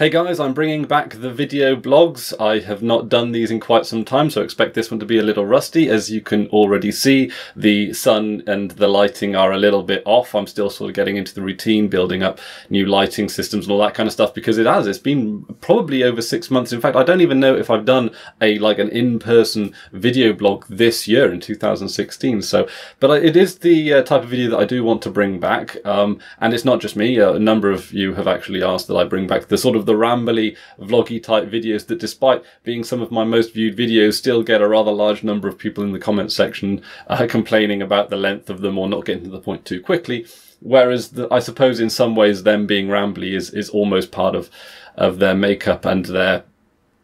Hey guys, I'm bringing back the video blogs. I have not done these in quite some time, so expect this one to be a little rusty. As you can already see, the sun and the lighting are a little bit off. I'm still sort of getting into the routine, building up new lighting systems and all that kind of stuff because it has. It's been probably over six months. In fact, I don't even know if I've done a like an in-person video blog this year in 2016. So, but it is the uh, type of video that I do want to bring back. Um, and it's not just me. Uh, a number of you have actually asked that I bring back the sort of the rambly, vloggy type videos that despite being some of my most viewed videos still get a rather large number of people in the comments section uh, complaining about the length of them or not getting to the point too quickly. Whereas the, I suppose in some ways them being rambly is, is almost part of, of their makeup and their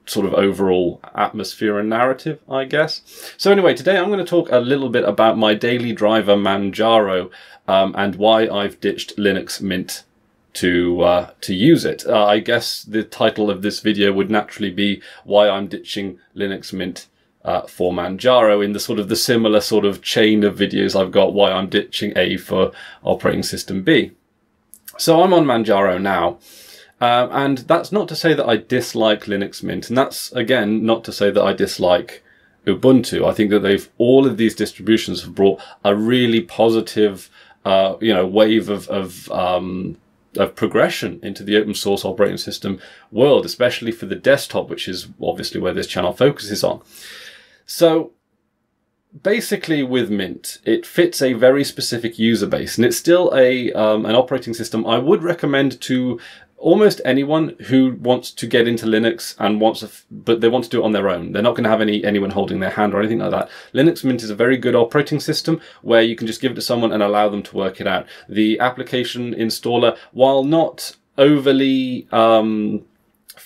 sort of overall atmosphere and narrative, I guess. So anyway, today I'm going to talk a little bit about my daily driver Manjaro um, and why I've ditched Linux Mint to uh, to use it. Uh, I guess the title of this video would naturally be why I'm ditching Linux Mint uh, for Manjaro in the sort of the similar sort of chain of videos I've got why I'm ditching A for operating system B. So I'm on Manjaro now. Um, and that's not to say that I dislike Linux Mint, and that's again not to say that I dislike Ubuntu. I think that they've all of these distributions have brought a really positive, uh, you know, wave of of um, of progression into the open source operating system world, especially for the desktop, which is obviously where this channel focuses on. So basically with Mint, it fits a very specific user base and it's still a um, an operating system I would recommend to almost anyone who wants to get into Linux and wants to, but they want to do it on their own. They're not going to have any anyone holding their hand or anything like that. Linux Mint is a very good operating system where you can just give it to someone and allow them to work it out. The application installer, while not overly um,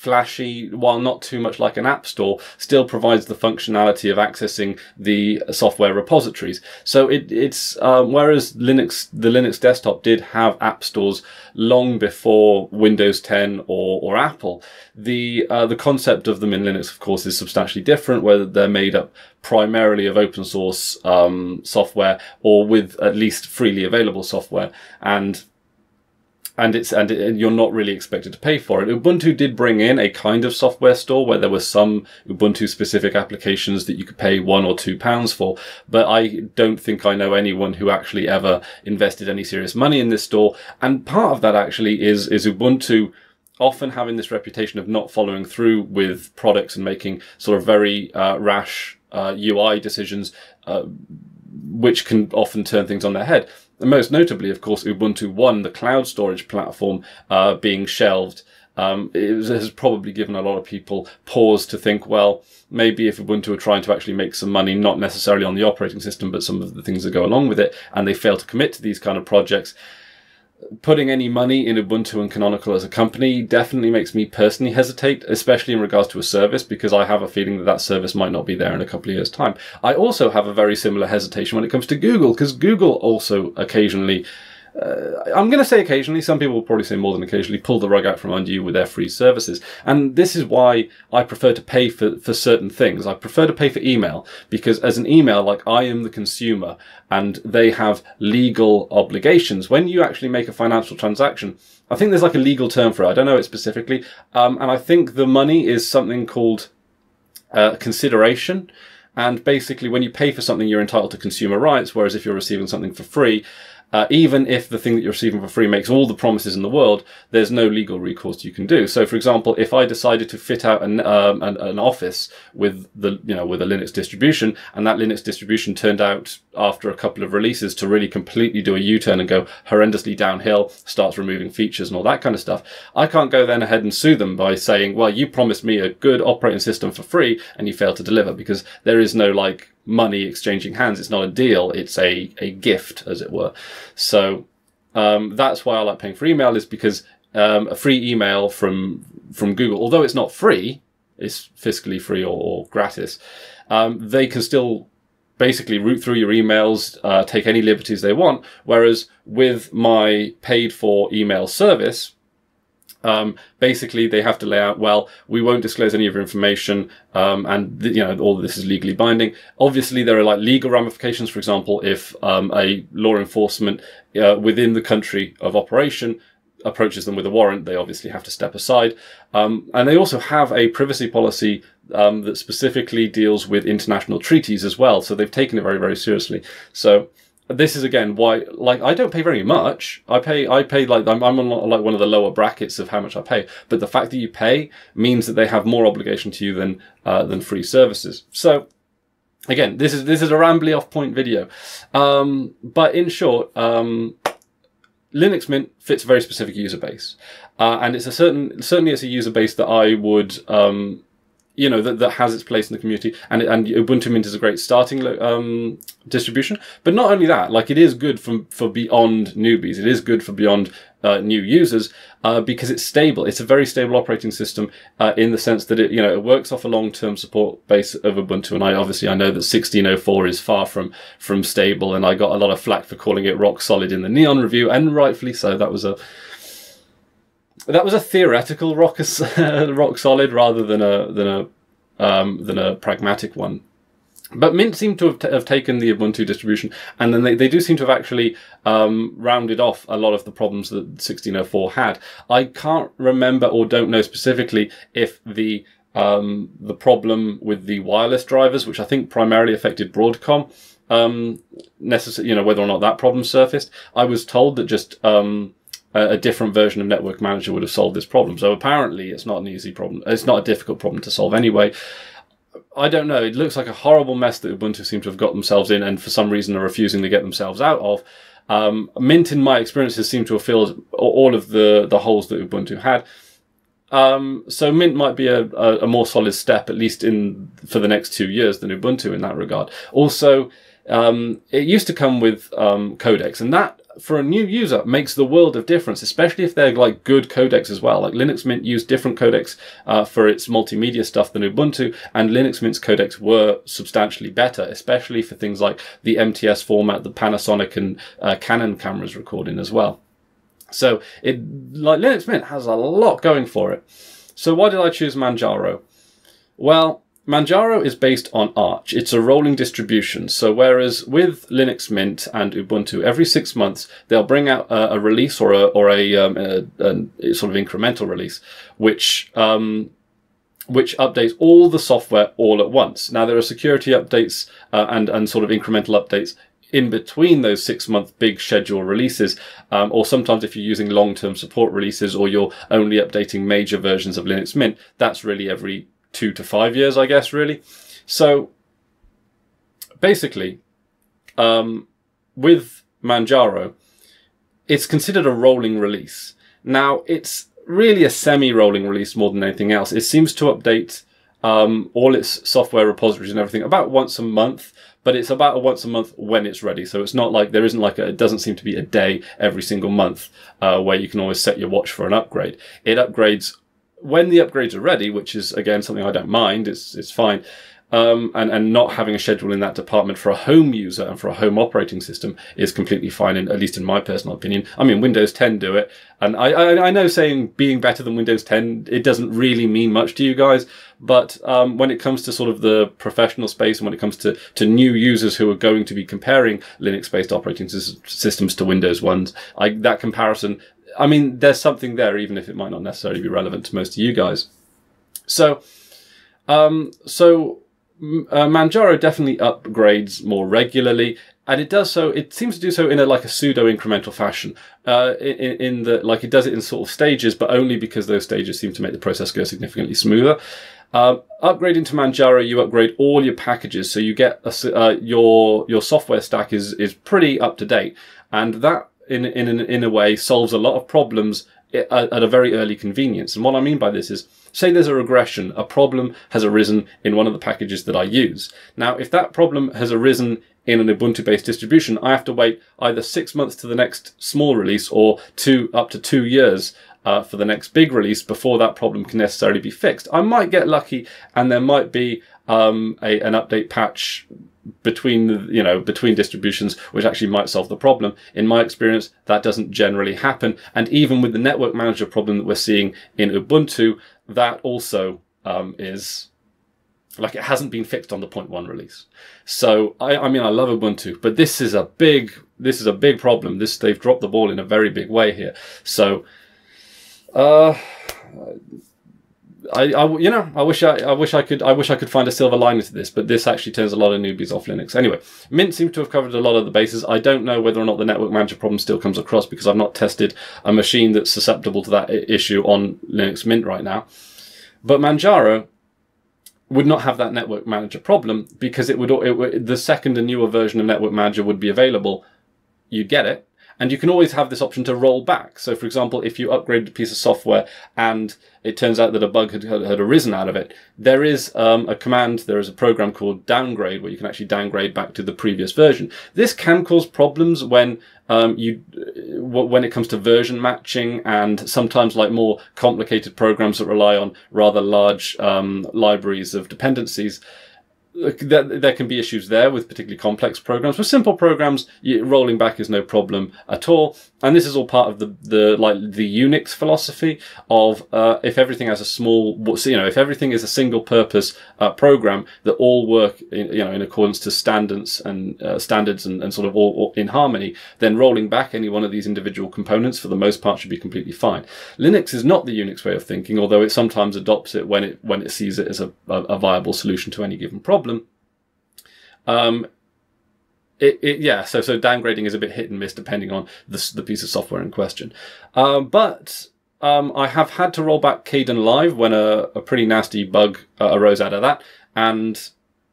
flashy, while not too much like an app store, still provides the functionality of accessing the software repositories. So it, it's um, whereas Linux, the Linux desktop did have app stores long before Windows 10 or, or Apple. The uh, the concept of them in Linux, of course, is substantially different. Whether they're made up primarily of open source um, software or with at least freely available software, and and it's and, it, you're not really expected to pay for it. Ubuntu did bring in a kind of software store where there were some Ubuntu specific applications that you could pay one or two pounds for, but I don't think I know anyone who actually ever invested any serious money in this store. And part of that actually is is Ubuntu often having this reputation of not following through with products and making sort of very uh, rash uh, UI decisions, uh, which can often turn things on their head. Most notably, of course, Ubuntu One, the cloud storage platform, uh, being shelved. Um, it has probably given a lot of people pause to think, well, maybe if Ubuntu are trying to actually make some money, not necessarily on the operating system, but some of the things that go along with it, and they fail to commit to these kind of projects, putting any money in Ubuntu and Canonical as a company definitely makes me personally hesitate, especially in regards to a service, because I have a feeling that that service might not be there in a couple of years' time. I also have a very similar hesitation when it comes to Google, because Google also occasionally uh, I'm going to say occasionally, some people will probably say more than occasionally, pull the rug out from under you with their free services. And this is why I prefer to pay for, for certain things. I prefer to pay for email because as an email, like I am the consumer and they have legal obligations. When you actually make a financial transaction, I think there's like a legal term for it. I don't know it specifically. Um, and I think the money is something called uh, consideration. And basically, when you pay for something, you're entitled to consumer rights. Whereas if you're receiving something for free, uh, even if the thing that you're receiving for free makes all the promises in the world, there's no legal recourse you can do. So, for example, if I decided to fit out an, um, an, an, office with the, you know, with a Linux distribution, and that Linux distribution turned out after a couple of releases to really completely do a U-turn and go horrendously downhill, starts removing features and all that kind of stuff, I can't go then ahead and sue them by saying, well, you promised me a good operating system for free and you failed to deliver because there is no like money exchanging hands. It's not a deal. It's a, a gift, as it were. So um, that's why I like paying for email is because um, a free email from from Google, although it's not free, it's fiscally free or, or gratis. Um, they can still basically root through your emails, uh, take any liberties they want. Whereas with my paid for email service, um, basically, they have to lay out, well, we won't disclose any of your information, um, and th- you know all of this is legally binding. Obviously, there are like legal ramifications. For example, if um, a law enforcement uh, within the country of operation approaches them with a warrant, they obviously have to step aside. Um, and they also have a privacy policy um, that specifically deals with international treaties as well. So they've taken it very, very seriously. So this is again why, like, I don't pay very much. I pay, I pay like I'm, I'm on like one of the lower brackets of how much I pay. But the fact that you pay means that they have more obligation to you than uh, than free services. So again, this is this is a rambly off point video. Um, but in short, um, Linux Mint fits a very specific user base, uh, and it's a certain certainly it's a user base that I would um, you know that, that has its place in the community and and ubuntu mint is a great starting um, distribution. But not only that like it is good for for beyond newbies. It is good for beyond uh, new users uh, because it's stable. It's a very stable operating system uh, in the sense that it you know it works off a long-term support base of ubuntu. And i obviously i know that 1604 is far from from stable and i got a lot of flack for calling it rock solid in the neon review and rightfully so. That was a that was a theoretical rock rock solid rather than a than a um, than a pragmatic one. But Mint seem to have, have, taken the Ubuntu distribution, and then they, they do seem to have actually um, rounded off a lot of the problems that 1604 had. I can't remember or don't know specifically if the um, the problem with the wireless drivers, which I think primarily affected Broadcom, um, necessary, you know, whether or not that problem surfaced. I was told that just um, a, different version of Network Manager would have solved this problem. So apparently, it's not an easy problem. It's not a difficult problem to solve anyway. I don't know. It looks like a horrible mess that Ubuntu seem to have got themselves in, and for some reason are refusing to get themselves out of. Um, Mint, in my experiences, seem to have filled all of the the holes that Ubuntu had. Um, so Mint might be a, a, a, more solid step, at least in for the next two years, than Ubuntu in that regard. Also, um, it used to come with um, codecs, and that for a new user makes the world of difference, especially if they're like good codecs as well. Like Linux Mint used different codecs uh, for its multimedia stuff than Ubuntu, and Linux Mint's codecs were substantially better, especially for things like the MTS format that Panasonic and uh, Canon cameras record in as well. So it like Linux Mint has a lot going for it. So why did I choose Manjaro? Well, Manjaro is based on Arch. It's a rolling distribution. So whereas with Linux Mint and Ubuntu, every six months they'll bring out a, a release or a or a, um, a, a, sort of incremental release, which um, which updates all the software all at once. Now there are security updates uh, and and sort of incremental updates in between those six month big schedule releases, um, or sometimes if you're using long term support releases or you're only updating major versions of Linux Mint, that's really every two to five years, I guess, really. So basically, um, with Manjaro, it's considered a rolling release. Now, it's really a semi-rolling release more than anything else. It seems to update um, all its software repositories and everything about once a month, but it's about once a month when it's ready. So it's not like there isn't like a, it doesn't seem to be a day every single month uh, where you can always set your watch for an upgrade. It upgrades when the upgrades are ready, which is again something I don't mind, it's it's fine. Um, and, and not having a schedule in that department for a home user and for a home operating system is completely fine, in, at least in my personal opinion. I mean, Windows 10 do it. And I, I, I know saying being better than Windows 10, it doesn't really mean much to you guys. But um, when it comes to sort of the professional space and when it comes to, to new users who are going to be comparing Linux-based operating systems to Windows ones, I, that comparison I mean, there's something there, even if it might not necessarily be relevant to most of you guys. So, um, so uh, Manjaro definitely upgrades more regularly, and it does so. It seems to do so in a like a pseudo incremental fashion. Uh, in, in the like it does it in sort of stages, but only because those stages seem to make the process go significantly smoother. Uh, upgrading to Manjaro, you upgrade all your packages, so you get a, uh, your your software stack is is pretty up to date, and that in in in a way solves a lot of problems at, at a very early convenience. And what I mean by this is, say there's a regression, a problem has arisen in one of the packages that I use. Now, if that problem has arisen in an Ubuntu-based distribution, I have to wait either six months to the next small release or two up to two years uh, for the next big release before that problem can necessarily be fixed. I might get lucky and there might be um, a, an update patch between you know between distributions which actually might solve the problem. In my experience that doesn't generally happen. And even with the network manager problem that we're seeing in ubuntu that also um, is like it hasn't been fixed on the point one release. So I, I mean i love ubuntu but this is a big this is a big problem. This they've dropped the ball in a very big way here. So Uh, I, I, you know, I wish I, I wish I could, I wish I could find a silver lining to this, but this actually turns a lot of newbies off Linux. Anyway, Mint seems to have covered a lot of the bases. I don't know whether or not the network manager problem still comes across because I've not tested a machine that's susceptible to that issue on Linux Mint right now. But Manjaro would not have that network manager problem because it would, it would the second and newer version of network manager would be available. You get it and you can always have this option to roll back. So, for example, if you upgrade a piece of software and it turns out that a bug had, had, arisen out of it, there is um, a command, there is a program called downgrade where you can actually downgrade back to the previous version. This can cause problems when um, you when it comes to version matching and sometimes like more complicated programs that rely on rather large um, libraries of dependencies there, there can be issues there with particularly complex programs. With simple programs, rolling back is no problem at all. And this is all part of the, the like the Unix philosophy of uh, if everything has a small, you know, if everything is a single purpose uh, program that all work, in, you know, in accordance to standards and uh, standards and, and sort of all, all, in harmony, then rolling back any one of these individual components for the most part should be completely fine. Linux is not the Unix way of thinking, although it sometimes adopts it when it when it sees it as a, a viable solution to any given problem. Um, it, it, yeah, so so downgrading is a bit hit and miss depending on the, the piece of software in question. Um, but um, I have had to roll back Kdenlive when a, a pretty nasty bug uh, arose out of that, and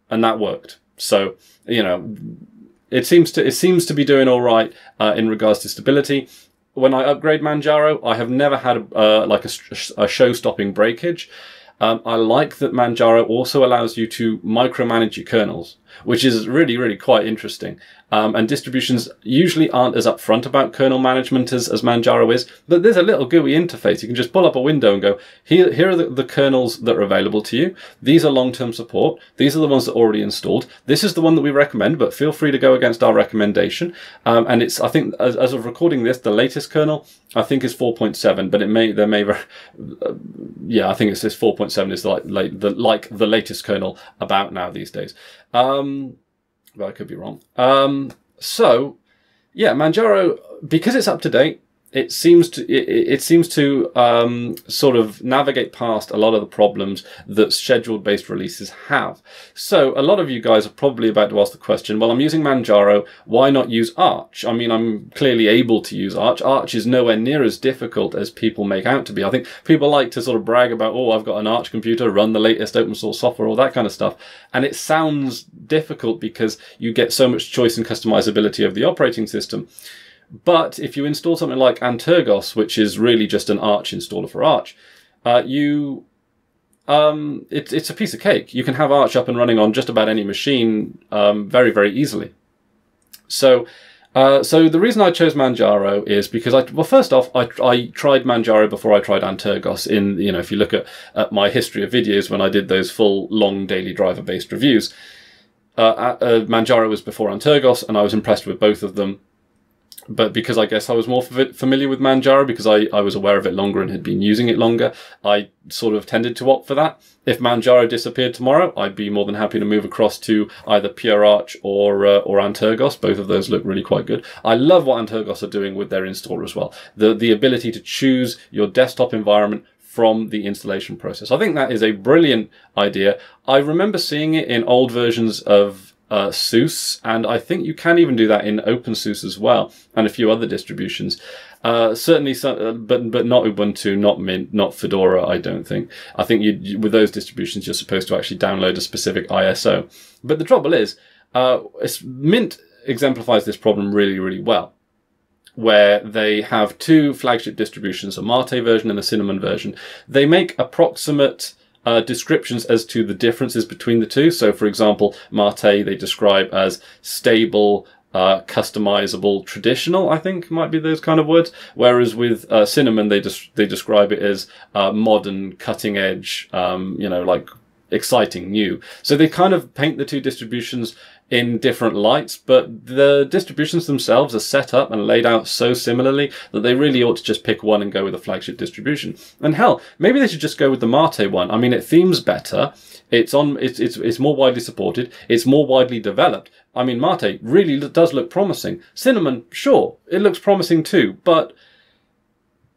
and that worked. So you know, it seems to it seems to be doing all right uh, in regards to stability. When I upgrade Manjaro, I have never had a, uh, like a, a show-stopping breakage. Um, I like that Manjaro also allows you to micromanage your kernels which is really, really quite interesting. Um, and distributions usually aren't as upfront about kernel management as, as Manjaro is, but there's a little GUI interface. You can just pull up a window and go, here, here are the, the kernels that are available to you. These are long-term support. These are the ones that are already installed. This is the one that we recommend, but feel free to go against our recommendation. Um, and it's, I think, as, as of recording this, the latest kernel, I think is 4.7, but it may, there may, uh, yeah, I think it's this 4.7 is like, like the, like the latest kernel about now these days. Um, but I could be wrong. Um, so, yeah, Manjaro, because it's up to date, it seems to it, it seems to um, sort of navigate past a lot of the problems that scheduled based releases have. So a lot of you guys are probably about to ask the question, well, I'm using Manjaro, why not use Arch? I mean, I'm clearly able to use Arch. Arch is nowhere near as difficult as people make out to be. I think people like to sort of brag about, oh, I've got an Arch computer, run the latest open source software, all that kind of stuff. And it sounds difficult because you get so much choice and customizability of the operating system. But if you install something like Antergos, which is really just an Arch installer for Arch, uh, you um, it, it's a piece of cake. You can have Arch up and running on just about any machine um, very, very easily. So, uh, so the reason I chose Manjaro is because I, well, first off, I, I tried Manjaro before I tried Antergos. In you know, if you look at, at my history of videos when I did those full long daily driver based reviews, uh, uh, Manjaro was before Antergos, and I was impressed with both of them but because I guess I was more familiar with Manjaro because I, I was aware of it longer and had been using it longer, I sort of tended to opt for that. If Manjaro disappeared tomorrow, I'd be more than happy to move across to either Pure Arch or uh, or Antergos. Both of those look really quite good. I love what Antergos are doing with their installer as well. The the ability to choose your desktop environment from the installation process. I think that is a brilliant idea. I remember seeing it in old versions of uh, SUSE, and I think you can even do that in OpenSUSE as well, and a few other distributions. Uh, certainly, uh, but but not Ubuntu, not Mint, not Fedora. I don't think. I think you, with those distributions, you're supposed to actually download a specific ISO. But the trouble is, uh, Mint exemplifies this problem really, really well where they have two flagship distributions, a Mate version and a Cinnamon version. They make approximate uh, descriptions as to the differences between the two. So, for example, Mate they describe as stable, uh, customizable, traditional. I think might be those kind of words. Whereas with uh, Cinnamon, they just they describe it as uh, modern, cutting edge. Um, you know, like exciting, new. So they kind of paint the two distributions in different lights, but the distributions themselves are set up and laid out so similarly that they really ought to just pick one and go with a flagship distribution. And hell, maybe they should just go with the Mate one. I mean, it themes better. It's on. It's it's it's more widely supported. It's more widely developed. I mean, Mate really does look promising. Cinnamon, sure, it looks promising too, but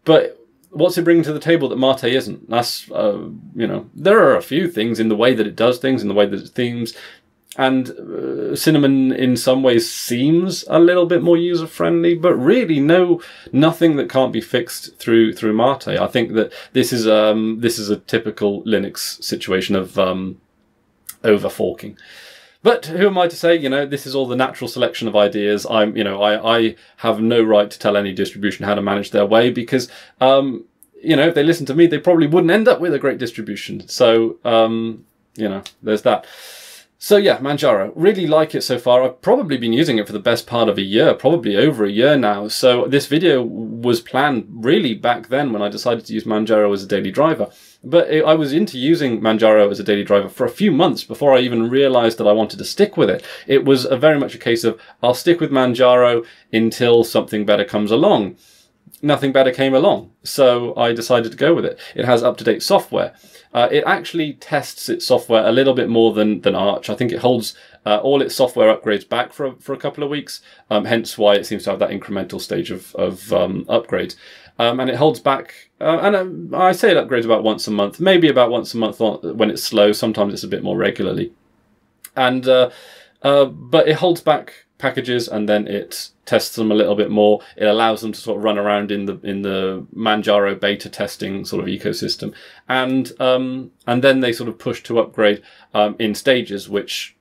but what's it bringing to the table that Mate isn't? That's, uh, you know, there are a few things in the way that it does things, in the way that it themes, and uh, Cinnamon in some ways seems a little bit more user friendly, but really no nothing that can't be fixed through through Mate. I think that this is um this is a typical Linux situation of um over forking. But who am I to say? You know, this is all the natural selection of ideas. I'm, you know, I, I have no right to tell any distribution how to manage their way because, um, you know, if they listen to me, they probably wouldn't end up with a great distribution. So, um, you know, there's that. So yeah, Manjaro, really like it so far. I've probably been using it for the best part of a year, probably over a year now. So this video was planned really back then when I decided to use Manjaro as a daily driver. But it, I was into using Manjaro as a daily driver for a few months before I even realized that I wanted to stick with it. It was a very much a case of I'll stick with Manjaro until something better comes along. Nothing better came along, so I decided to go with it. It has up-to-date software. Uh, it actually tests its software a little bit more than, than Arch. I think it holds uh, all its software upgrades back for, for a couple of weeks, um, hence why it seems to have that incremental stage of, of um, upgrades. Um, and it holds back, uh, and um, I say it upgrades about once a month, maybe about once a month when it's slow. Sometimes it's a bit more regularly. And, uh, uh, but it holds back packages and then it tests them a little bit more. It allows them to sort of run around in the in the Manjaro beta testing sort of ecosystem, and um, and then they sort of push to upgrade um, in stages, which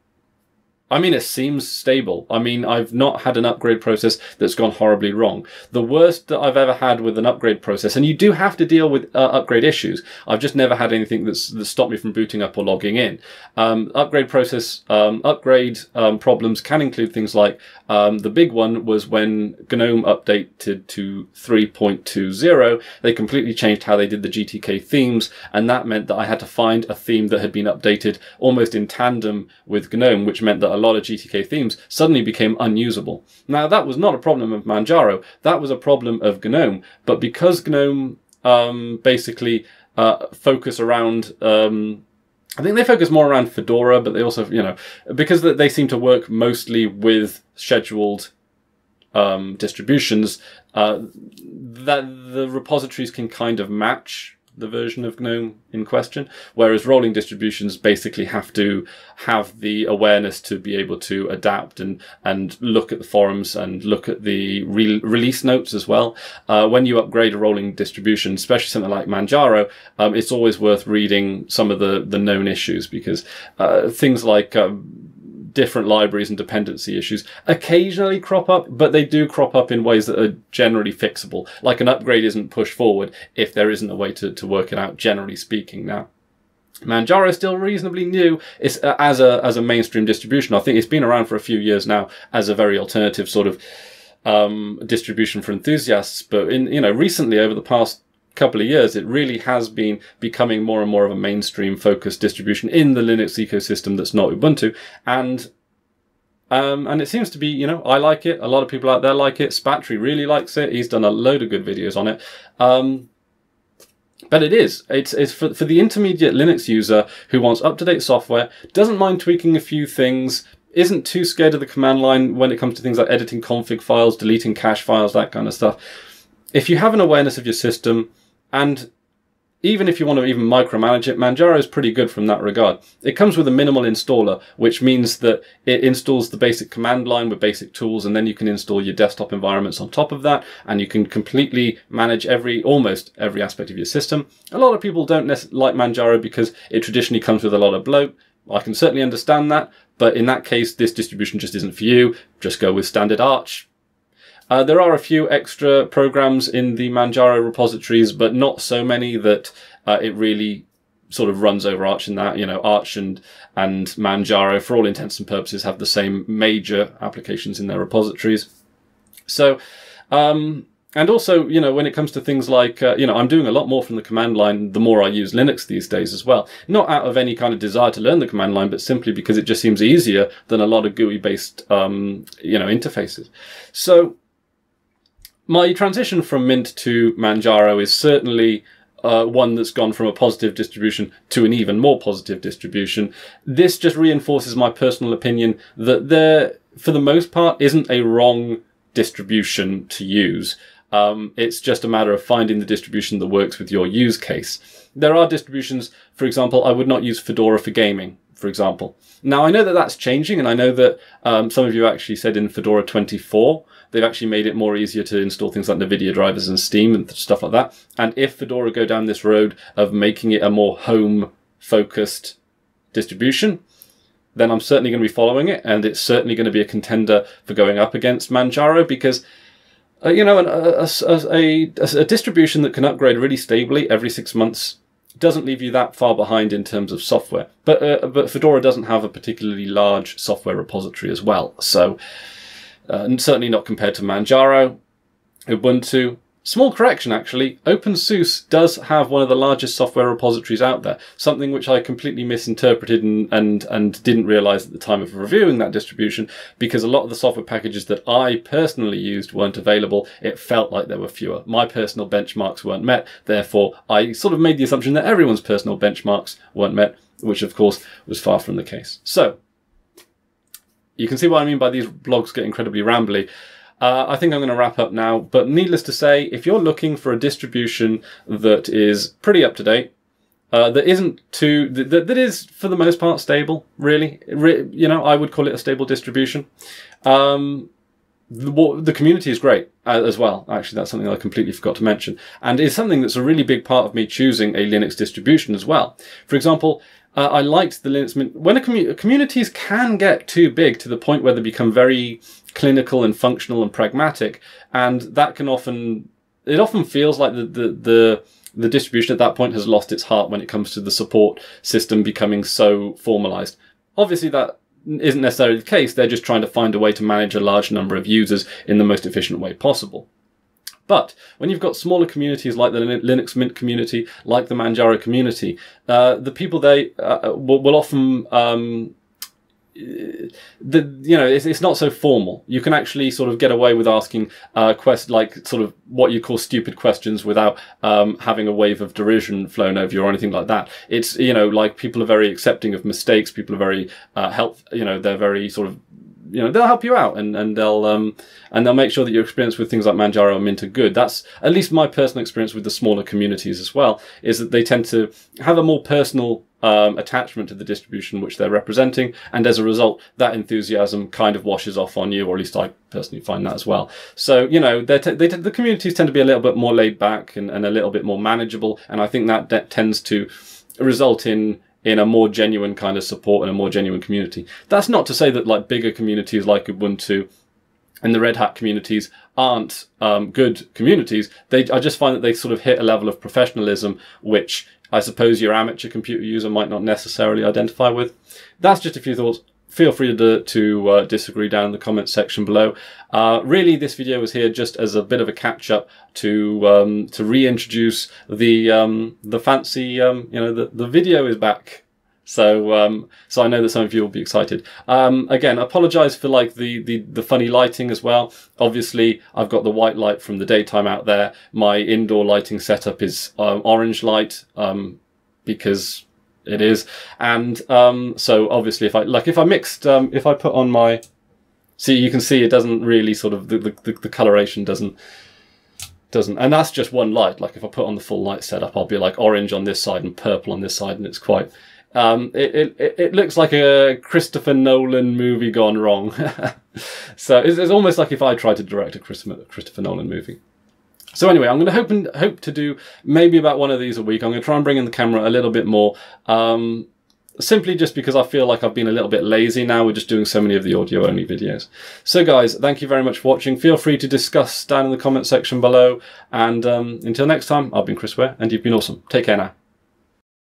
I mean, it seems stable. I mean, I've not had an upgrade process that's gone horribly wrong. The worst that I've ever had with an upgrade process, and you do have to deal with uh, upgrade issues. I've just never had anything that's, that stopped me from booting up or logging in. Um, upgrade process, um, upgrade um, problems can include things like um, the big one was when GNOME updated to 3.20, they completely changed how they did the GTK themes, and that meant that I had to find a theme that had been updated almost in tandem with GNOME, which meant that lot of GTK themes suddenly became unusable. Now, that was not a problem of Manjaro, that was a problem of GNOME, but because GNOME um, basically uh, focus around um, I think they focus more around Fedora, but they also, you know, because they seem to work mostly with scheduled um, distributions, uh, that the repositories can kind of match the version of GNOME in question, whereas rolling distributions basically have to have the awareness to be able to adapt and and look at the forums and look at the re- release notes as well. Uh, when you upgrade a rolling distribution, especially something like Manjaro, um, it's always worth reading some of the the known issues because uh, things like um, different libraries and dependency issues occasionally crop up, but they do crop up in ways that are generally fixable. Like an upgrade isn't pushed forward if there isn't a way to, to work it out, generally speaking now. Manjaro is still reasonably new it's, uh, as a as a mainstream distribution. I think it's been around for a few years now as a very alternative sort of um, distribution for enthusiasts. But in you know recently over the past couple of years, it really has been becoming more and more of a mainstream focused distribution in the Linux ecosystem that's not Ubuntu. And um, and it seems to be, you know, I like it. A lot of people out there like it. Spatry really likes it. He's done a load of good videos on it. Um, but it is. It's, it's for, for the intermediate Linux user who wants up-to-date software, doesn't mind tweaking a few things, isn't too scared of the command line when it comes to things like editing config files, deleting cache files, that kind of stuff. If you have an awareness of your system, and even if you want to even micromanage it, Manjaro is pretty good from that regard. It comes with a minimal installer, which means that it installs the basic command line with basic tools, and then you can install your desktop environments on top of that, and you can completely manage every, almost every aspect of your system. A lot of people don't like Manjaro because it traditionally comes with a lot of bloat. I can certainly understand that, but in that case, this distribution just isn't for you. Just go with standard Arch, uh, there are a few extra programs in the Manjaro repositories, but not so many that uh, it really sort of runs over Arch in that. You know, Arch and, and Manjaro, for all intents and purposes, have the same major applications in their repositories. So, um, and also, you know, when it comes to things like, uh, you know, I'm doing a lot more from the command line the more I use Linux these days as well. Not out of any kind of desire to learn the command line, but simply because it just seems easier than a lot of GUI based, um, you know, interfaces. So, my transition from Mint to Manjaro is certainly uh, one that's gone from a positive distribution to an even more positive distribution. This just reinforces my personal opinion that there, for the most part, isn't a wrong distribution to use. Um, it's just a matter of finding the distribution that works with your use case. There are distributions, for example, I would not use Fedora for gaming, for example. Now, I know that that's changing, and I know that um, some of you actually said in Fedora 24, they've actually made it more easier to install things like NVIDIA drivers and Steam and stuff like that. And if Fedora go down this road of making it a more home focused distribution, then I'm certainly going to be following it, and it's certainly going to be a contender for going up against Manjaro because. Uh, you know, a, a, a, a, distribution that can upgrade really stably every six months doesn't leave you that far behind in terms of software. But uh, but Fedora doesn't have a particularly large software repository as well, so uh, certainly not compared to Manjaro, Ubuntu, Small correction, actually. OpenSUSE does have one of the largest software repositories out there, something which I completely misinterpreted and, and, and didn't realize at the time of reviewing that distribution because a lot of the software packages that I personally used weren't available. It felt like there were fewer. My personal benchmarks weren't met. Therefore, I sort of made the assumption that everyone's personal benchmarks weren't met, which of course was far from the case. So, you can see what I mean by these blogs get incredibly rambly. Uh, I think I'm going to wrap up now, but needless to say, if you're looking for a distribution that is pretty up to date, uh, that isn't too, that, that is for the most part stable, really, Re, you know, I would call it a stable distribution. Um, the, the, community is great uh, as well. Actually, that's something I completely forgot to mention. And is something that's a really big part of me choosing a Linux distribution as well. For example, uh, I liked the Linux. When a commu- communities can get too big to the point where they become very clinical and functional and pragmatic, and that can often it often feels like the the the, the distribution at that point has lost its heart when it comes to the support system becoming so formalized. Obviously, that isn't necessarily the case. They're just trying to find a way to manage a large number of users in the most efficient way possible. But when you've got smaller communities like the Linux Mint community, like the Manjaro community, uh, the people they uh, will, will, often um, the you know it's, it's not so formal. You can actually sort of get away with asking uh quest like sort of what you call stupid questions without um having a wave of derision flown over you or anything like that. It's you know like people are very accepting of mistakes. People are very uh help you know they're very sort of you know they'll help you out and and they'll um and they'll make sure that your experience with things like Manjaro and Mint are good. That's at least my personal experience with the smaller communities as well. Is that they tend to have a more personal um, attachment to the distribution which they're representing, and as a result, that enthusiasm kind of washes off on you, or at least I personally find that as well. So you know, they the communities tend to be a little bit more laid back and, and a little bit more manageable, and I think that tends to result in in a more genuine kind of support and a more genuine community. That's not to say that like bigger communities like Ubuntu and the Red Hat communities aren't um, good communities. They, I just find that they sort of hit a level of professionalism which I suppose your amateur computer user might not necessarily identify with. That's just a few thoughts feel free to, to uh, disagree down in the comments section below. Uh, really, this video was here just as a bit of a catch up to um, to reintroduce the um, the fancy um, you know the the video is back. So um, so I know that some of you will be excited. Um, again, apologize for like the, the the funny lighting as well. Obviously, I've got the white light from the daytime out there. My indoor lighting setup is um, orange light because it is. And um, so obviously, if I like, if I mixed, um, if I put on my, see, you can see it doesn't really sort of the the, the coloration doesn't doesn't, and that's just one light. Like if I put on the full light setup, I'll be like orange on this side and purple on this side, and it's quite. Um, it, it it looks like a Christopher Nolan movie gone wrong. so it's, it's almost like if I tried to direct a Christopher Christopher Nolan movie. So anyway, I'm going to hope and hope to do maybe about one of these a week. I'm going to try and bring in the camera a little bit more. Um, simply just because I feel like I've been a little bit lazy now. We're just doing so many of the audio only videos. So guys, thank you very much for watching. Feel free to discuss down in the comment section below. And um, until next time, I've been Chris Were and you've been awesome. Take care now.